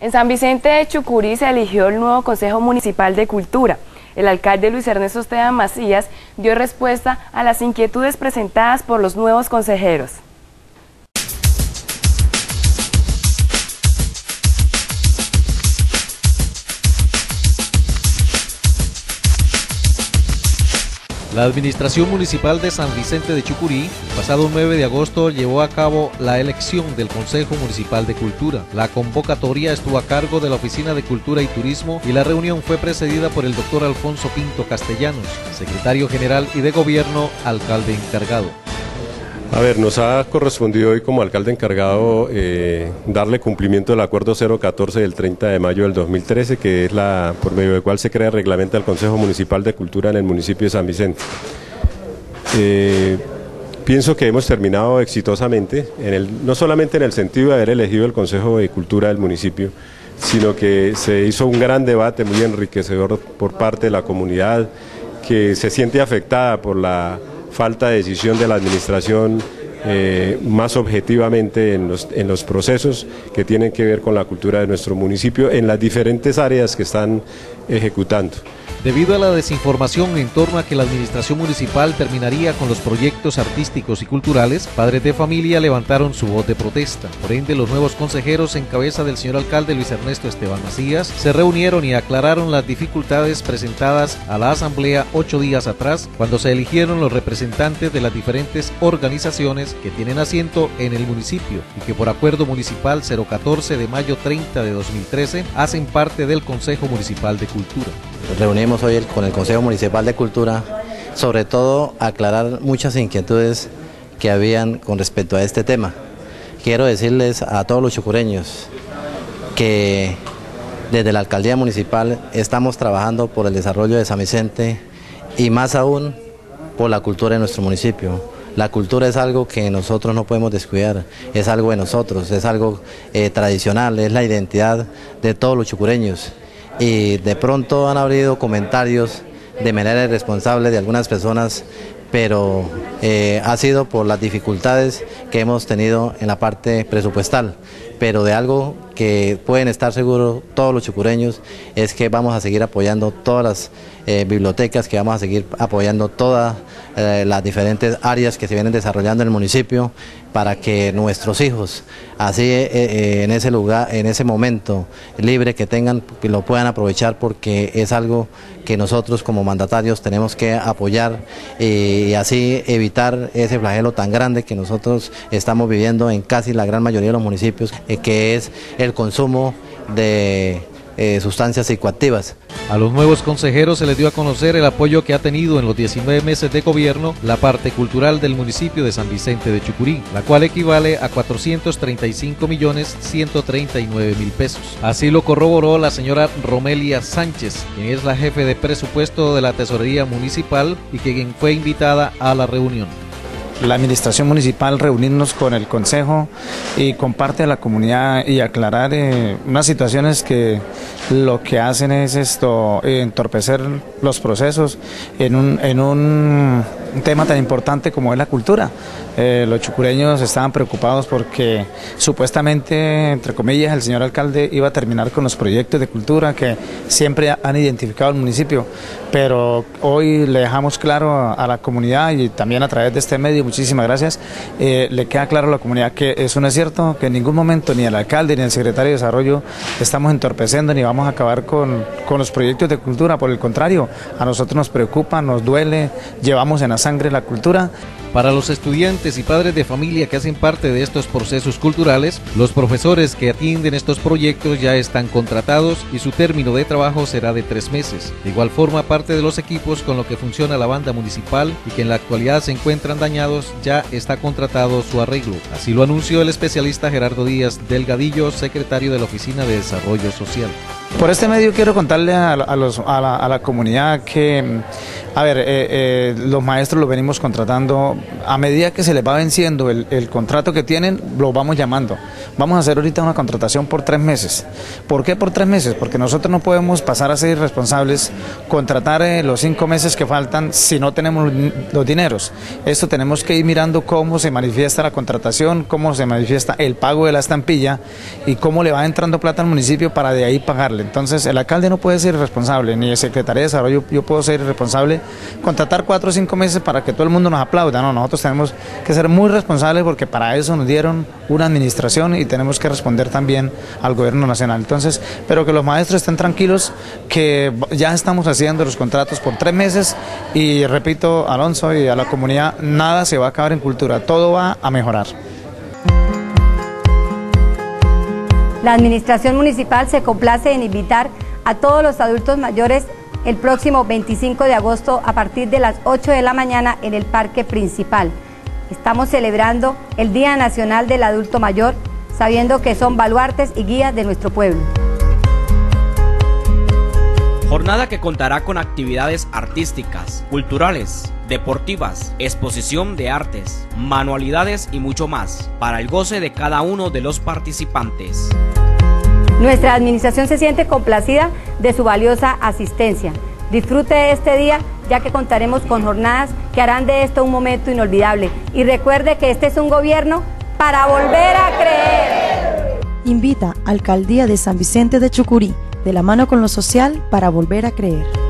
En San Vicente de Chucurí se eligió el nuevo Consejo Municipal de Cultura. El alcalde Luis Ernesto Esteban Macías dio respuesta a las inquietudes presentadas por los nuevos consejeros. La Administración Municipal de San Vicente de Chucurí, el pasado 9 de agosto, llevó a cabo la elección del Consejo Municipal de Cultura. La convocatoria estuvo a cargo de la Oficina de Cultura y Turismo y la reunión fue precedida por el doctor Alfonso Pinto Castellanos, secretario general y de gobierno, alcalde encargado. A ver, nos ha correspondido hoy como alcalde encargado eh, darle cumplimiento al acuerdo 014 del 30 de mayo del 2013, que es la por medio del cual se crea el reglamento del Consejo Municipal de Cultura en el municipio de San Vicente. Eh, pienso que hemos terminado exitosamente, en el, no solamente en el sentido de haber elegido el Consejo de Cultura del municipio, sino que se hizo un gran debate muy enriquecedor por parte de la comunidad que se siente afectada por la falta de decisión de la administración eh, más objetivamente en los, en los procesos que tienen que ver con la cultura de nuestro municipio en las diferentes áreas que están ejecutando. Debido a la desinformación en torno a que la administración municipal terminaría con los proyectos artísticos y culturales, padres de familia levantaron su voz de protesta. Por ende, los nuevos consejeros en cabeza del señor alcalde Luis Ernesto Esteban Macías se reunieron y aclararon las dificultades presentadas a la asamblea ocho días atrás cuando se eligieron los representantes de las diferentes organizaciones que tienen asiento en el municipio y que por acuerdo municipal 014 de mayo 30 de 2013 hacen parte del Consejo Municipal de Cultura reunimos hoy con el Consejo Municipal de Cultura, sobre todo aclarar muchas inquietudes que habían con respecto a este tema. Quiero decirles a todos los chucureños que desde la Alcaldía Municipal estamos trabajando por el desarrollo de San Vicente y más aún por la cultura de nuestro municipio. La cultura es algo que nosotros no podemos descuidar, es algo de nosotros, es algo eh, tradicional, es la identidad de todos los chucureños y de pronto han habido comentarios de manera irresponsable de algunas personas, pero eh, ha sido por las dificultades que hemos tenido en la parte presupuestal, pero de algo que pueden estar seguros todos los chucureños es que vamos a seguir apoyando todas las eh, bibliotecas, que vamos a seguir apoyando todas eh, las diferentes áreas que se vienen desarrollando en el municipio para que nuestros hijos, así eh, en ese lugar, en ese momento libre que tengan, lo puedan aprovechar porque es algo que nosotros como mandatarios tenemos que apoyar y así evitar ese flagelo tan grande que nosotros estamos viviendo en casi la gran mayoría de los municipios, que es el el consumo de eh, sustancias psicoactivas. A los nuevos consejeros se les dio a conocer el apoyo que ha tenido en los 19 meses de gobierno la parte cultural del municipio de San Vicente de Chucurí, la cual equivale a 435 millones 139 mil pesos. Así lo corroboró la señora Romelia Sánchez, quien es la jefe de presupuesto de la Tesorería Municipal y quien fue invitada a la reunión la administración municipal reunirnos con el consejo y con parte de la comunidad y aclarar eh, unas situaciones que lo que hacen es esto entorpecer los procesos en un tema tan importante como es la cultura. Eh, los chucureños estaban preocupados porque supuestamente, entre comillas, el señor alcalde iba a terminar con los proyectos de cultura que siempre han identificado el municipio, pero hoy le dejamos claro a la comunidad y también a través de este medio, muchísimas gracias, eh, le queda claro a la comunidad que eso no es cierto, que en ningún momento ni el alcalde ni el secretario de Desarrollo estamos entorpeciendo ni vamos a acabar con, con los proyectos de cultura, por el contrario, a nosotros nos preocupa, nos duele, llevamos en la la cultura. Para los estudiantes y padres de familia que hacen parte de estos procesos culturales, los profesores que atienden estos proyectos ya están contratados y su término de trabajo será de tres meses. De igual forma, parte de los equipos con lo que funciona la banda municipal y que en la actualidad se encuentran dañados, ya está contratado su arreglo. Así lo anunció el especialista Gerardo Díaz Delgadillo, secretario de la Oficina de Desarrollo Social. Por este medio quiero contarle a, los, a, la, comunidad que, a ver, eh, eh, los maestros los venimos contratando, a medida que se les va venciendo el, el, contrato que tienen, los vamos llamando. Vamos a hacer ahorita una contratación por tres meses. ¿Por qué por tres meses? Porque nosotros no podemos pasar a ser irresponsables, contratar eh, los cinco meses que faltan si no tenemos los dineros. Esto tenemos que ir mirando cómo se manifiesta la contratación, cómo se manifiesta el pago de la estampilla y cómo le va entrando plata al municipio para de ahí pagarle. Entonces, el alcalde no puede ser responsable, ni el secretario de desarrollo, yo puedo ser responsable, contratar cuatro o cinco meses para que todo el mundo nos aplauda. No, nosotros tenemos que ser muy responsables porque para eso nos dieron una administración y tenemos que responder también al gobierno nacional. Entonces, pero que los maestros estén tranquilos, que ya estamos haciendo los contratos por tres meses y repito, Alonso y a la comunidad, nada se va a acabar en cultura, todo va a mejorar. La Administración Municipal se complace en invitar a todos los adultos mayores el próximo 25 de agosto a partir de las 8 de la mañana en el Parque Principal. Estamos celebrando el Día Nacional del Adulto Mayor, sabiendo que son baluartes y guías de nuestro pueblo. Jornada que contará con actividades artísticas, culturales, deportivas, exposición de artes, manualidades y mucho más, para el goce de cada uno de los participantes. Nuestra administración se siente complacida de su valiosa asistencia. Disfrute este día ya que contaremos con jornadas que harán de esto un momento inolvidable. Y recuerde que este es un gobierno para volver a creer. Invita Alcaldía de San Vicente de Chucurí, de la mano con lo social para volver a creer.